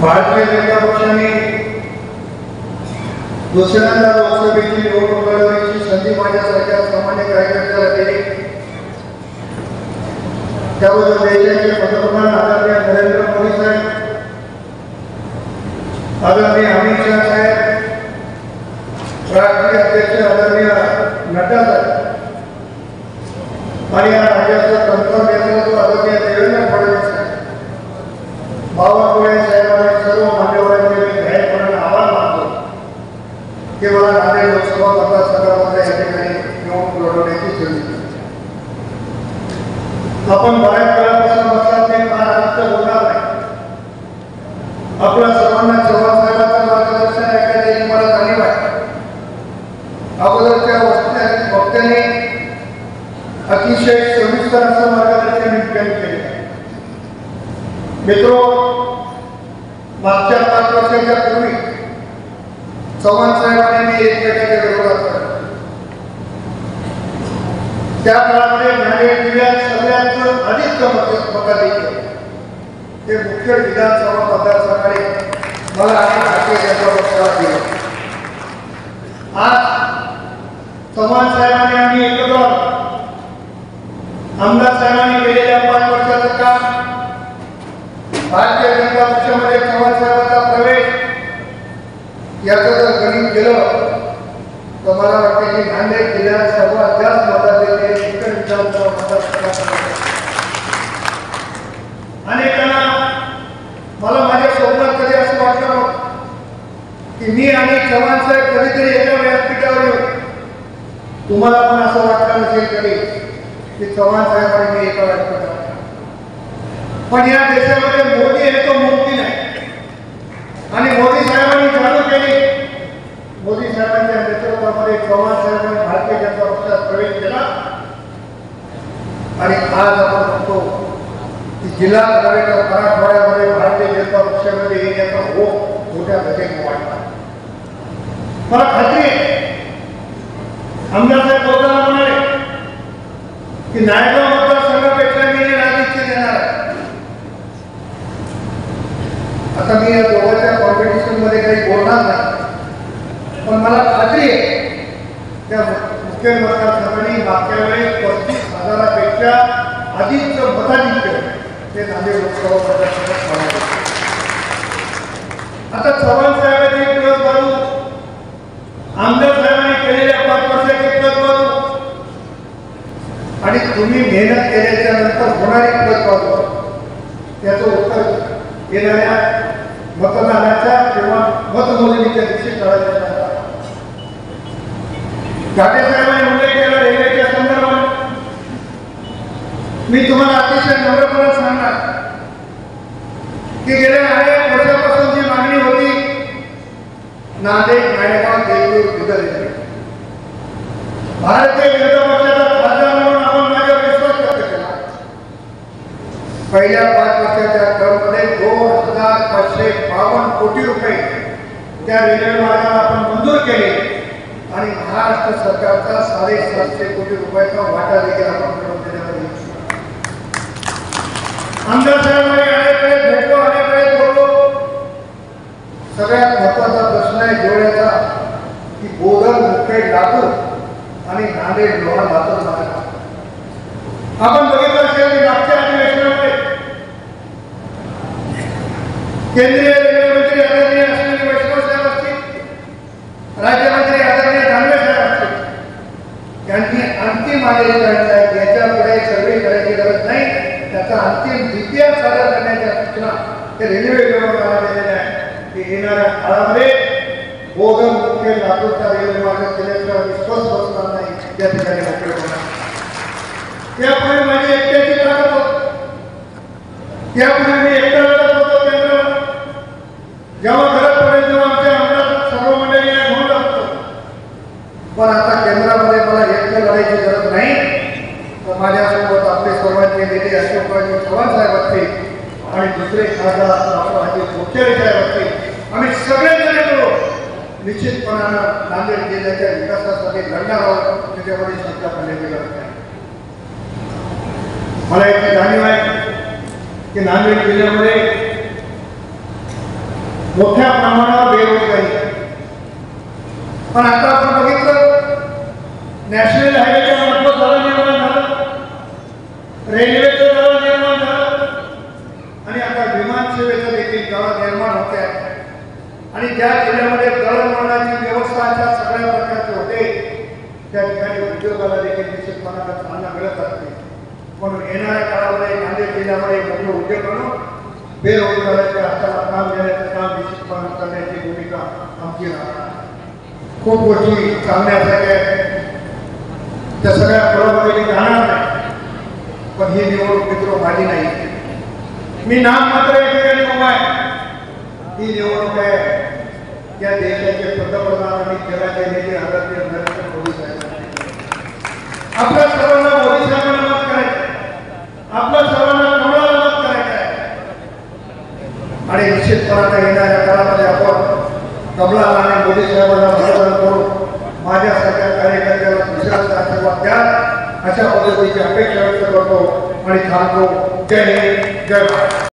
भारतीय जनता पक्षाने दुसऱ्यांदा लोकसभेची निवडणूक लढवण्याची संधी माझ्यासारख्या सामान्य कार्यकर्त्याला दिली. त्याबद्दल देशाचे पंतप्रधान आदरणीय नरेंद्र मोदी साहेब आदरणीय अमित शहा साहेब राष्ट्रीय अध्यक्ष आदरणीय नड्डा साहेब आणि या राज्यात की लोकसभा मतदारसंघामध्ये या ठिकाणी निवडणूक लढवण्याची संधी आपण बऱ्याच काळापासून म्हटलं ते फार अधिक बोलणार नाही. आपल्या सर्वांना चव्हाण साहेबांचं मार्गदर्शन ऐकायला मला जाणीव आहे अगोदरच्या वक्त्याने अतिशय सविस्तर असं मार्गदर्शन या ठिकाणी केले. मित्रो मागच्या पाच वर्षाच्या पूर्वी चव्हाण साहेबांनी मी एकमेकाच्या विरोधात त्या काळामध्ये नांदेड जिल्ह्यात सगळ्यात अधिक मत मताधिक्य ते मुख्य विधानसभा मतदारसंघाने मला आणि भारतीय जनता पक्षाला दिलं. आज चव्हाण साहेबांनी आम्ही एकत्र आमदार साहेबांनी केलेल्या पाच वर्षाचं काम. भारतीय जनता पक्षामध्ये चव्हाण साहेबांनी याचं जर गणित केलं तर मला वाटतं की नांदेड जिल्ह्यात सर्वात जास्त मताधिक्य इतर विधानसभा मतदारसंघात अनेकांना मला माझ्या स्वप्नात कधी असं वाटलं नव्हतं की मी आणि चव्हाण साहेब कधीतरी एका व्यासपीठावर येऊ. तुम्हाला पण असं वाटलं नसेल कधी की चव्हाण साहेब आणि मी एका व्यासपीठावर पण या देशामध्ये मोदी आहे तो मुक्ती नाही आणि मोदी साहेबांनी चालू केली. मोदी साहेबांच्या नेतृत्वामध्ये पवार साहेबांनी भारतीय जनता पक्षात प्रवेश केला. आणि आज आपण म्हणतो की जिल्हा नव्हे तर मराठवाड्यामध्ये भारतीय जनता पक्षामध्ये येण्याचा हो मोठ्या गतीने वाटला मला खात्री आहे आमदार साहेब बोलताना म्हणाले की नायगाव मतदारसंघापेक्षा मी राजकीय देणार आता मी काही बोलणार नाही. पण मला खात्री आहे. त्या मुख्य मतदारसंघाने मागच्या वेळेस पस्तीस हजारापेक्षा अधिक मताधिक्य ते नांदेड लोकसभा मतदारसंघात आता चव्हाण साहेबांनी एक दिवस बाजू आमदार साहेबांनी केलेल्या पाच वर्षाचे दिवस बाजू आणि तुम्ही मेहनत केल्याच्यानंतर होणारे दिवस बाजू त्याचं उत्तर येणाऱ्या मतदानाच्या किंवा मतमोजणीच्या दिवशी कळायचं गाडे साहेबांनी उल्लेख केला रेल्वेच्या संदर्भात. मी तुम्हाला अतिशय नम्रपणे सांगणार की गेल्या अनेक वर्षापासून जी मागणी होती नांदेड नायगाव देवूर बिदर येथे भारतीय जनता पक्षाचा खासदार म्हणून आपण माझ्यावर विश्वास व्यक्त केला. पहिल्या पाच वर्षाच्या टर्ममध्ये दोन हजार पाचशे बावन्न कोटी रुपये त्या रेल्वे आपण मंजूर केले. आणि महाराष्ट्र सरकारचा साडेसातशे कोटी रुपयाचा वाटा देखील आपण मिळवून देण्यात आमदार साहेबांनी अनेक वेळेस भेटलो अनेक वेळेस बोललो. सगळ्यात महत्त्वाचा प्रश्न आहे जेवढ्याचा की बोधन मुखेड लातूर आणि नांदेड लोहा लातूर मार्ग आपण बघितलं असेल की मागच्या अधिवेशनामध्ये केंद्रीय रेल्वे मंत्री आदरणीय अश्विनी वैष्णव साहेब असतील राज्यमंत्री आदरणीय दानवे साहेब असतील यांनी अंतिम आदेश काढला आहे याच्यापुढे सर्वे करायची गरज नाही. त्याचा अंतिम द्वितीय सादर करण्याच्या सूचना ते रेल्वे विभागाला दिलेल्या आहे की येणाऱ्या काळामध्ये बोधन मुख्य लातूरचा रेल्वे मार्ग केल्याशिवाय विश्वास बसणार नाही. या ठिकाणी मोकळे होणार. त्यापुढे माझी एकट्याची ताकद त्यापुढे मी एकटा लढत होतो केंद्रावर जेव्हा गरज पडेल तेव्हा आमच्या आमदार सर्व मंडळीला घेऊन लागतो पण आता केंद्रामध्ये मला एकटं लढायची गरज नाही तर माझ्यासोबत आपले सर्वांचे नेते अशोकराजी चव्हाण साहेब असतील आणि दुसरे खासदार डॉक्टर अजित कोचरे साहेब असतील. आम्ही सगळेजण मिळून निश्चितपणानं नांदेड जिल्ह्याच्या विकासासाठी लढणार आहोत. त्याच्यामध्ये शंका पडलेली गरज नाही मला याची जाणीव आहे की नांदेड जिल्ह्यामध्ये मोठ्या प्रमाणावर बेरोजगारी. पण आता आपण बघितलं नॅशनल हायवेच्या होत्या आणि ज्या जिल्ह्यामध्ये दळणवळणाची व्यवस्था अशा सगळ्या प्रकारचे होते त्या ठिकाणी उद्योगाला देखील निश्चितपणाला चालना मिळत असते. म्हणून येणाऱ्या काळामध्ये नांदेड जिल्ह्यामध्ये मोठे उद्योग म्हणून बेरोजगाराच्या हाताला काम देण्याचं काम निश्चितपणे करण्याची भूमिका आमची राहणार खूप गोष्टी चालण्यासारख्या त्या सगळ्या बरोबर मी जाणार नाही. पण ही निवडणूक मित्र माझी नाही. मी नाम मात्र या ही निवडणूक आहे. या देशाचे पंतप्रधान आणि जगाचे नेते आदरणीय नरेंद्र मोदी साहेब आपल्या सर्वांना मोदी साहेबांना मत करायचं आपल्या सर्वांना कोणाला मत करायचं आहे आणि निश्चितपणाने येणाऱ्या काळामध्ये आपण कमला आणि मोदी साहेबांना मतदान करून माझ्यासारख्या कार्यकर्त्याला दुसऱ्याचा आशीर्वाद द्या. अशा पद्धतीची अपेक्षा व्यक्त करतो आणि थांबतो. जय हिंद जय भारत.